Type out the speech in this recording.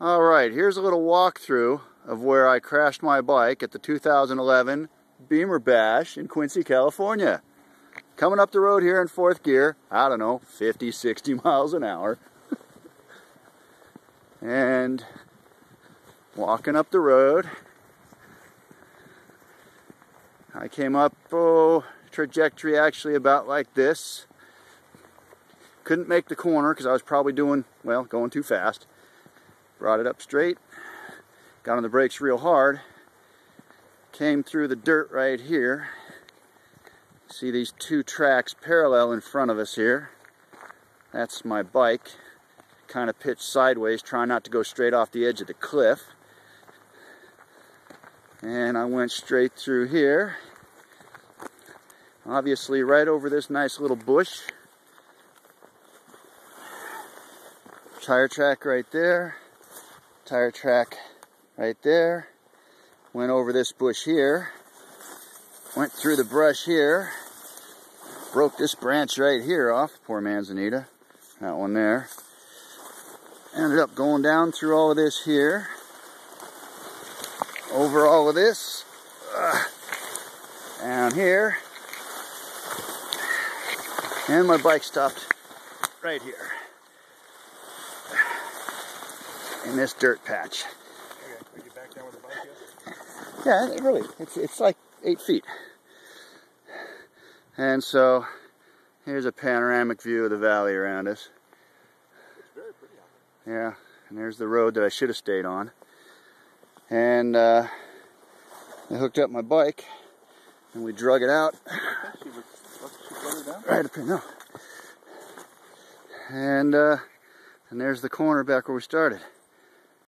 All right, here's a little walkthrough of where I crashed my bike at the 2011 Beamer Bash in Quincy, California. Coming up the road here in fourth gear, I don't know, 50, 60 miles an hour. and walking up the road, I came up, oh, trajectory actually about like this. Couldn't make the corner because I was probably doing, well, going too fast brought it up straight, got on the brakes real hard, came through the dirt right here. See these two tracks parallel in front of us here. That's my bike, kind of pitched sideways, trying not to go straight off the edge of the cliff. And I went straight through here. Obviously right over this nice little bush. Tire track right there tire track right there. Went over this bush here. Went through the brush here. Broke this branch right here off. Poor manzanita. That one there. Ended up going down through all of this here. Over all of this. Down here. And my bike stopped right here in this dirt patch. Yeah, it really, it's, it's like eight feet. And so, here's a panoramic view of the valley around us. Yeah, and there's the road that I should have stayed on. And uh, I hooked up my bike, and we drug it out. Right up here, no. And, uh, and there's the corner back where we started.